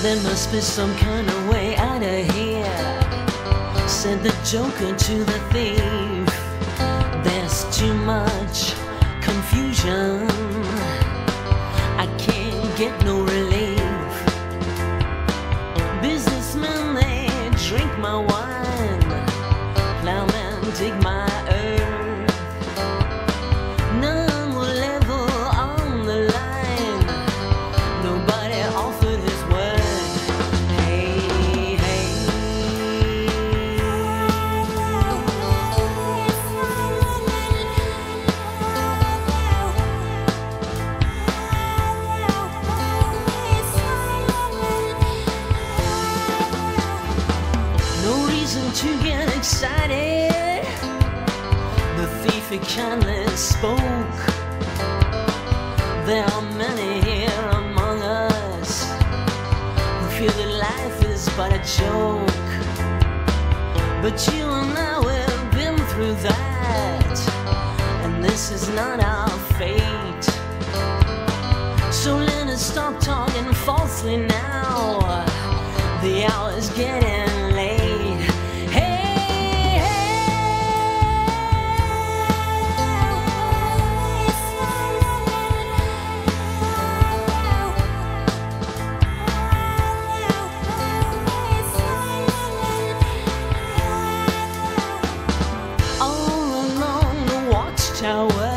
There must be some kind of way out of here. Said the joker to the thief. There's too much confusion. I can't get no relief. Businessmen, they drink my wine. Plowmen dig my earth. Kindly spoke. There are many here among us who feel that life is but a joke. But you and I have been through that, and this is not our fate. So let us stop talking falsely now. The hour's getting tower.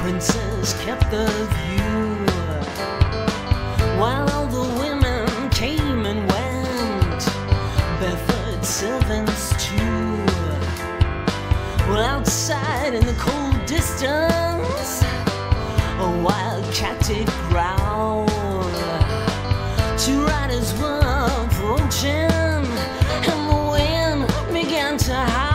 Princess kept the view while all the women came and went. Bedford servants too. Well, outside in the cold distance, a wild cat did growl. Two riders were approaching, and the wind began to howl.